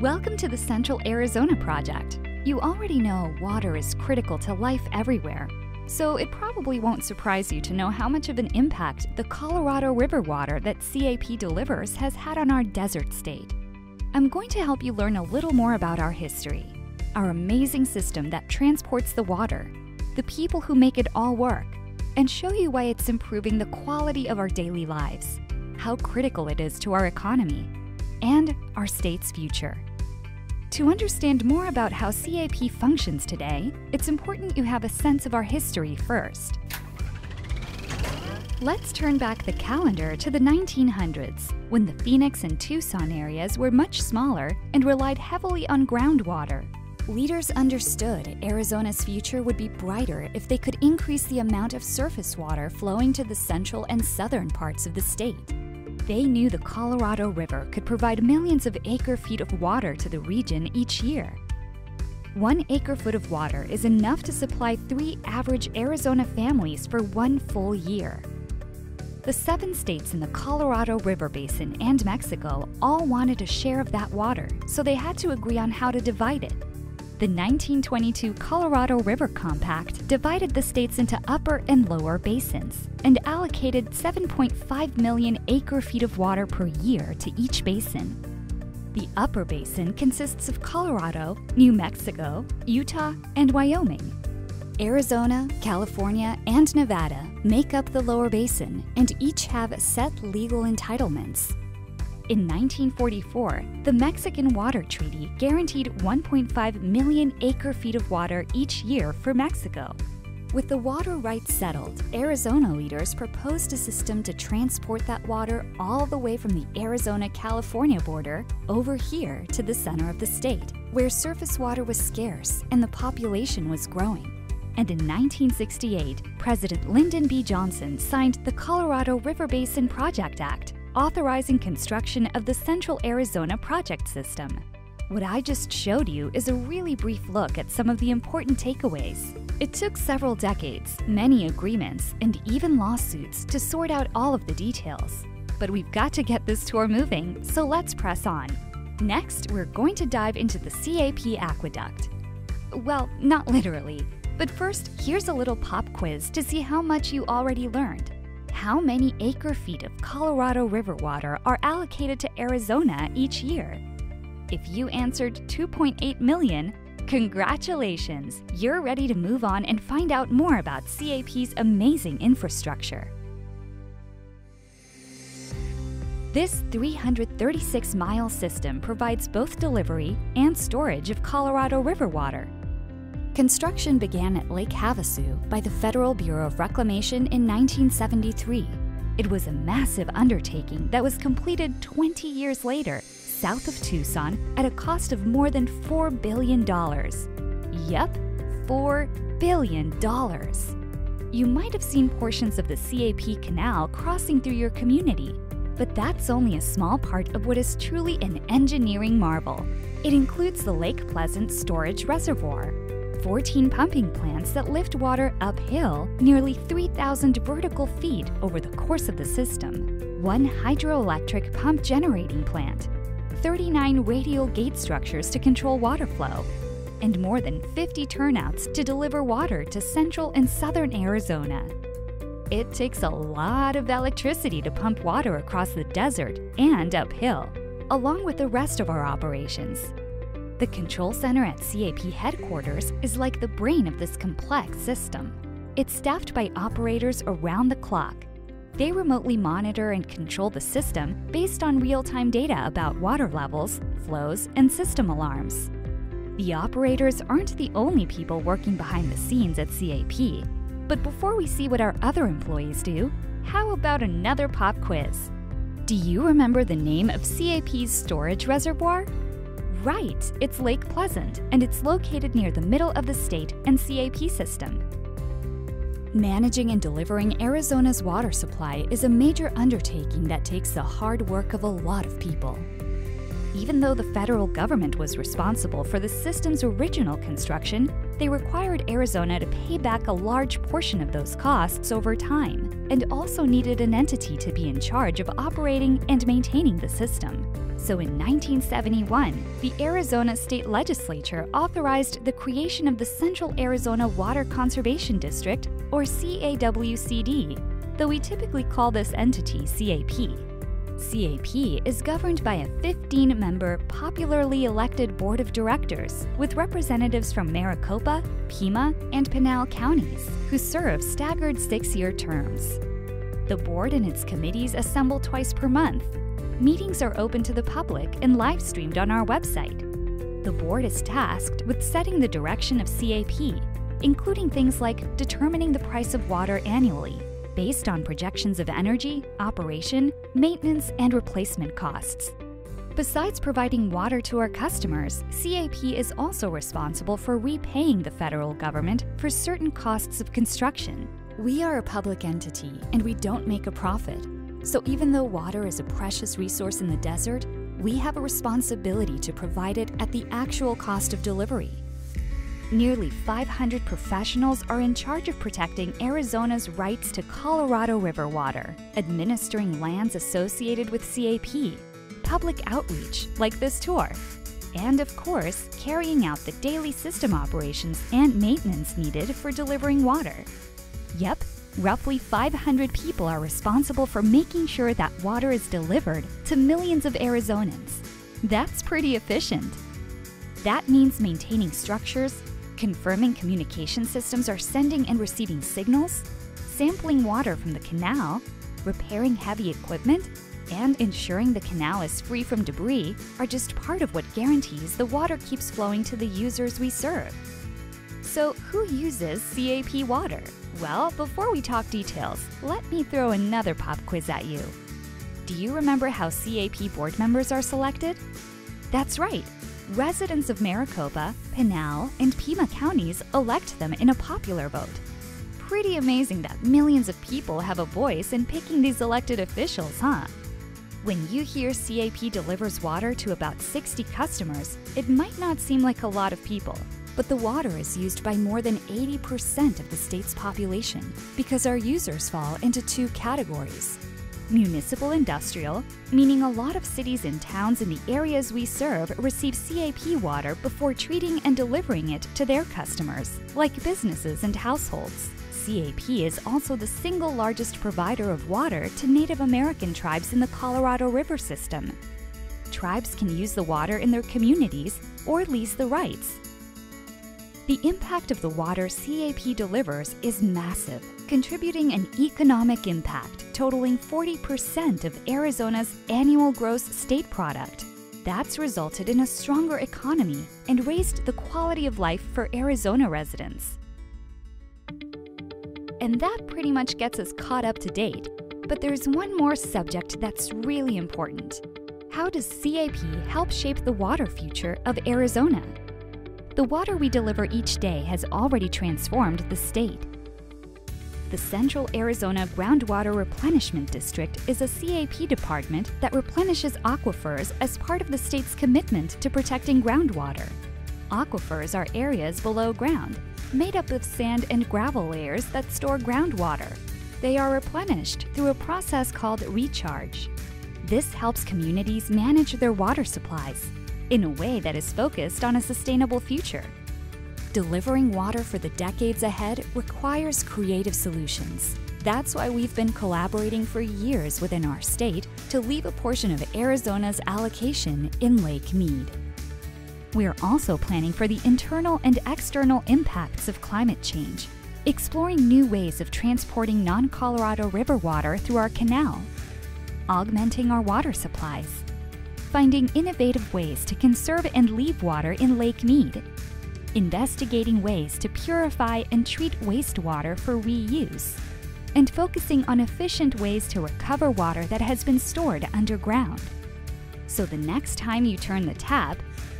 Welcome to the Central Arizona Project. You already know water is critical to life everywhere, so it probably won't surprise you to know how much of an impact the Colorado River water that CAP delivers has had on our desert state. I'm going to help you learn a little more about our history, our amazing system that transports the water, the people who make it all work, and show you why it's improving the quality of our daily lives, how critical it is to our economy, and our state's future. To understand more about how CAP functions today, it's important you have a sense of our history first. Let's turn back the calendar to the 1900s, when the Phoenix and Tucson areas were much smaller and relied heavily on groundwater. Leaders understood Arizona's future would be brighter if they could increase the amount of surface water flowing to the central and southern parts of the state. They knew the Colorado River could provide millions of acre feet of water to the region each year. One acre foot of water is enough to supply three average Arizona families for one full year. The seven states in the Colorado River Basin and Mexico all wanted a share of that water, so they had to agree on how to divide it. The 1922 Colorado River Compact divided the states into upper and lower basins and allocated 7.5 million acre feet of water per year to each basin. The upper basin consists of Colorado, New Mexico, Utah, and Wyoming. Arizona, California, and Nevada make up the lower basin and each have set legal entitlements. In 1944, the Mexican Water Treaty guaranteed 1.5 million acre feet of water each year for Mexico. With the water rights settled, Arizona leaders proposed a system to transport that water all the way from the Arizona California border over here to the center of the state, where surface water was scarce and the population was growing. And in 1968, President Lyndon B. Johnson signed the Colorado River Basin Project Act, authorizing construction of the Central Arizona Project System. What I just showed you is a really brief look at some of the important takeaways. It took several decades, many agreements, and even lawsuits to sort out all of the details. But we've got to get this tour moving, so let's press on. Next, we're going to dive into the CAP aqueduct. Well, not literally, but first, here's a little pop quiz to see how much you already learned how many acre feet of Colorado River water are allocated to Arizona each year? If you answered 2.8 million, congratulations! You're ready to move on and find out more about CAP's amazing infrastructure. This 336 mile system provides both delivery and storage of Colorado River water. Construction began at Lake Havasu by the Federal Bureau of Reclamation in 1973. It was a massive undertaking that was completed 20 years later, south of Tucson, at a cost of more than $4 billion. Yep, $4 billion. You might have seen portions of the CAP Canal crossing through your community, but that's only a small part of what is truly an engineering marvel. It includes the Lake Pleasant Storage Reservoir, 14 pumping plants that lift water uphill nearly 3,000 vertical feet over the course of the system, one hydroelectric pump generating plant, 39 radial gate structures to control water flow, and more than 50 turnouts to deliver water to central and southern Arizona. It takes a lot of electricity to pump water across the desert and uphill, along with the rest of our operations. The control center at CAP headquarters is like the brain of this complex system. It's staffed by operators around the clock. They remotely monitor and control the system based on real time data about water levels, flows, and system alarms. The operators aren't the only people working behind the scenes at CAP. But before we see what our other employees do, how about another pop quiz? Do you remember the name of CAP's storage reservoir? Right, it's Lake Pleasant, and it's located near the middle of the state and CAP system. Managing and delivering Arizona's water supply is a major undertaking that takes the hard work of a lot of people. Even though the federal government was responsible for the system's original construction, they required Arizona to pay back a large portion of those costs over time, and also needed an entity to be in charge of operating and maintaining the system. So in 1971, the Arizona State Legislature authorized the creation of the Central Arizona Water Conservation District, or CAWCD, though we typically call this entity CAP. CAP is governed by a 15 member, popularly elected board of directors with representatives from Maricopa, Pima, and Pinal counties who serve staggered six year terms. The board and its committees assemble twice per month. Meetings are open to the public and live streamed on our website. The board is tasked with setting the direction of CAP, including things like determining the price of water annually based on projections of energy, operation, maintenance, and replacement costs. Besides providing water to our customers, CAP is also responsible for repaying the federal government for certain costs of construction. We are a public entity and we don't make a profit. So even though water is a precious resource in the desert, we have a responsibility to provide it at the actual cost of delivery. Nearly 500 professionals are in charge of protecting Arizona's rights to Colorado River water, administering lands associated with CAP, public outreach like this tour, and of course, carrying out the daily system operations and maintenance needed for delivering water. Yep, roughly 500 people are responsible for making sure that water is delivered to millions of Arizonans. That's pretty efficient. That means maintaining structures, confirming communication systems are sending and receiving signals, sampling water from the canal, repairing heavy equipment, and ensuring the canal is free from debris are just part of what guarantees the water keeps flowing to the users we serve. So, who uses CAP water? Well, before we talk details, let me throw another pop quiz at you. Do you remember how CAP board members are selected? That's right, residents of Maricopa, Pinal, and Pima counties elect them in a popular vote. Pretty amazing that millions of people have a voice in picking these elected officials, huh? When you hear CAP delivers water to about 60 customers, it might not seem like a lot of people, but the water is used by more than 80% of the state's population because our users fall into two categories Municipal industrial, meaning a lot of cities and towns in the areas we serve receive CAP water before treating and delivering it to their customers, like businesses and households. CAP is also the single largest provider of water to Native American tribes in the Colorado River system. Tribes can use the water in their communities or lease the rights, the impact of the water CAP delivers is massive, contributing an economic impact totaling 40% of Arizona's annual gross state product. That's resulted in a stronger economy and raised the quality of life for Arizona residents. And that pretty much gets us caught up to date. But there's one more subject that's really important. How does CAP help shape the water future of Arizona? The water we deliver each day has already transformed the state. The Central Arizona Groundwater Replenishment District is a CAP department that replenishes aquifers as part of the state's commitment to protecting groundwater. Aquifers are areas below ground, made up of sand and gravel layers that store groundwater. They are replenished through a process called recharge. This helps communities manage their water supplies in a way that is focused on a sustainable future. Delivering water for the decades ahead requires creative solutions. That's why we've been collaborating for years within our state to leave a portion of Arizona's allocation in Lake Mead. We're also planning for the internal and external impacts of climate change, exploring new ways of transporting non Colorado River water through our canal, augmenting our water supplies, finding innovative ways to conserve and leave water in Lake Mead, investigating ways to purify and treat wastewater for reuse, and focusing on efficient ways to recover water that has been stored underground. So the next time you turn the tap,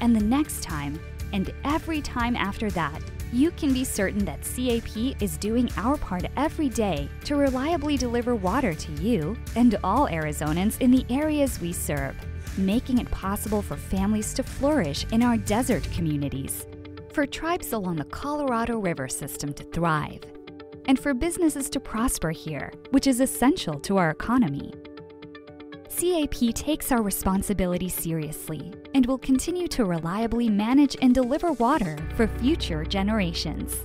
and the next time, and every time after that, you can be certain that CAP is doing our part every day to reliably deliver water to you and all Arizonans in the areas we serve making it possible for families to flourish in our desert communities, for tribes along the Colorado River system to thrive, and for businesses to prosper here, which is essential to our economy. CAP takes our responsibility seriously and will continue to reliably manage and deliver water for future generations.